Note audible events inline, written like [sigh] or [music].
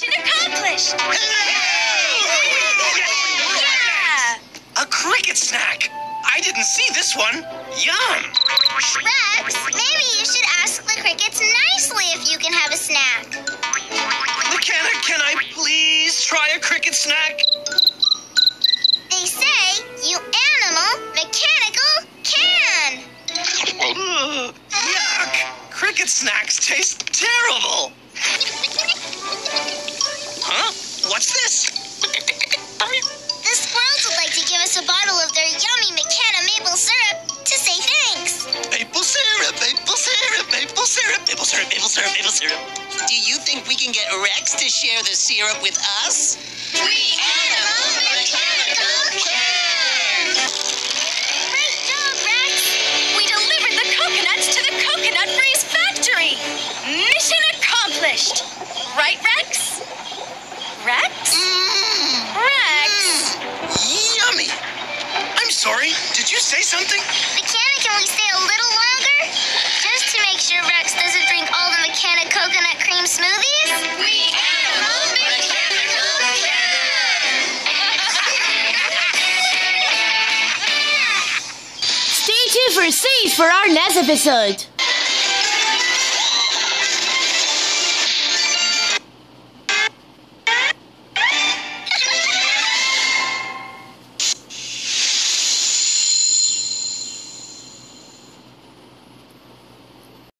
Mission accomplished! Yeah! A cricket snack! I didn't see this one. Yum! Rex, maybe you should ask the crickets nicely if you can have a snack. McKenna, can I please try a cricket snack? They say you animal mechanical can. Ugh, yuck! Cricket snacks taste terrible. What's this? [laughs] The squirrels would like to give us a bottle of their yummy McKenna maple syrup to say thanks. Maple syrup, maple syrup, maple syrup, maple syrup, maple syrup, maple syrup. Do you think we can get Rex to share the syrup with us? We did you say something? McKenna, can we stay a little longer? Just to make sure Rex doesn't drink all the McKenna coconut cream smoothies? We animal mechanical Stay tuned for Sage for our next episode.